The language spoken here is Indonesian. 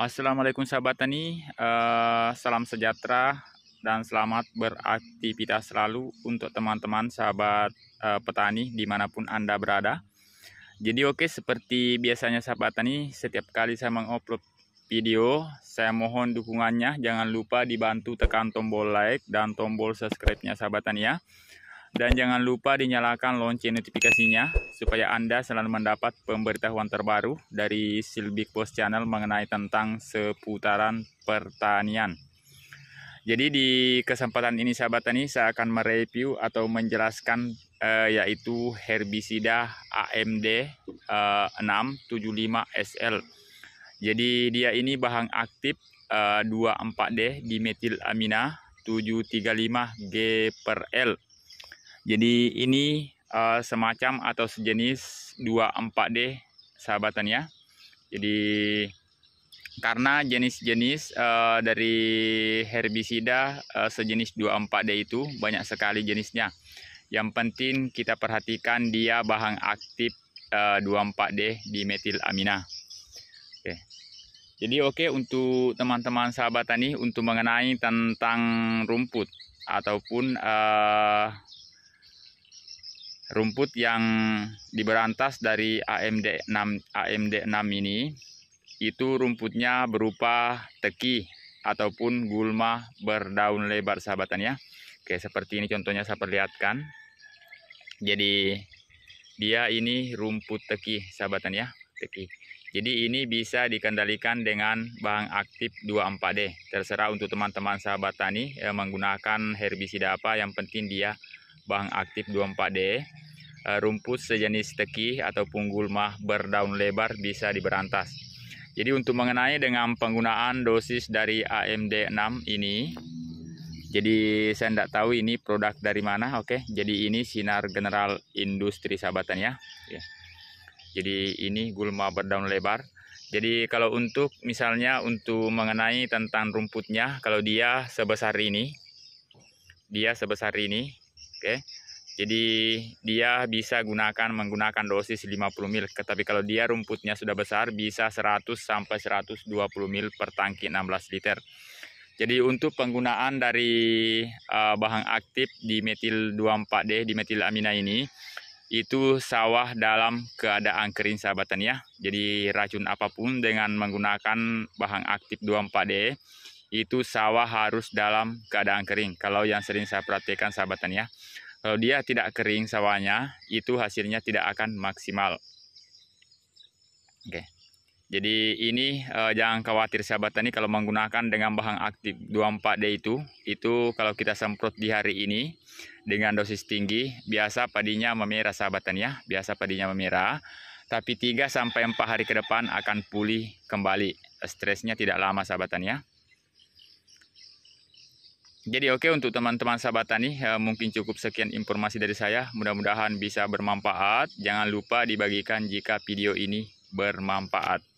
Assalamualaikum sahabat tani, uh, salam sejahtera dan selamat beraktivitas selalu untuk teman-teman sahabat uh, petani di mana pun Anda berada. Jadi oke okay, seperti biasanya sahabat tani, setiap kali saya mengupload video, saya mohon dukungannya. Jangan lupa dibantu tekan tombol like dan tombol subscribe-nya sahabat tani ya. Dan jangan lupa dinyalakan lonceng notifikasinya supaya Anda selalu mendapat pemberitahuan terbaru dari Silbik Post Channel mengenai tentang seputaran pertanian. Jadi di kesempatan ini sahabat tani saya akan mereview atau menjelaskan eh, yaitu herbisida AMD eh, 675 SL. Jadi dia ini bahan aktif eh, 24D amina 735 G per L jadi ini uh, semacam atau sejenis 24D sahabatan ya. Jadi karena jenis-jenis uh, dari herbisida uh, sejenis 24D itu banyak sekali jenisnya. Yang penting kita perhatikan dia bahan aktif uh, 24D di metil amina. Oke. Jadi oke untuk teman-teman sahabat tani untuk mengenai tentang rumput ataupun uh, rumput yang diberantas dari AMD 6 AMD 6 ini itu rumputnya berupa teki ataupun gulma berdaun lebar sahabatan ya. Oke, seperti ini contohnya saya perlihatkan. Jadi dia ini rumput teki sahabatan ya, teki. Jadi ini bisa dikendalikan dengan bahan aktif 24D. Terserah untuk teman-teman sahabat tani yang menggunakan herbisida apa, yang penting dia bahan aktif 24D Eh, rumput sejenis teki ataupun gulma berdaun lebar bisa diberantas. Jadi untuk mengenai dengan penggunaan dosis dari AMD 6 ini, jadi saya tidak tahu ini produk dari mana, oke. Jadi ini sinar general industri sahabatan ya. Jadi ini gulma berdaun lebar. Jadi kalau untuk misalnya untuk mengenai tentang rumputnya, kalau dia sebesar ini, dia sebesar ini, oke. Jadi dia bisa gunakan menggunakan dosis 50 ml. Tapi kalau dia rumputnya sudah besar bisa 100 sampai 120 ml per tangki 16 liter. Jadi untuk penggunaan dari uh, bahan aktif di metil 24D di metil amina ini itu sawah dalam keadaan kering sahabatan ya. Jadi racun apa pun dengan menggunakan bahan aktif 24D itu sawah harus dalam keadaan kering. Kalau yang sering saya perhatikan sahabatan ya. Kalau dia tidak kering sawahnya, itu hasilnya tidak akan maksimal. Oke. Jadi ini eh, jangan khawatir sahabat tani kalau menggunakan dengan bahan aktif 24D itu, itu kalau kita semprot di hari ini dengan dosis tinggi, biasa padinya memerah sahabat tani ya, biasa padinya memerah. Tapi 3 sampai 4 hari ke depan akan pulih kembali. Stresnya tidak lama sahabat tani ya. Jadi oke okay, untuk teman-teman sahabat tani ya, mungkin cukup sekian informasi dari saya. Mudah-mudahan bisa bermanfaat. Jangan lupa dibagikan jika video ini bermanfaat.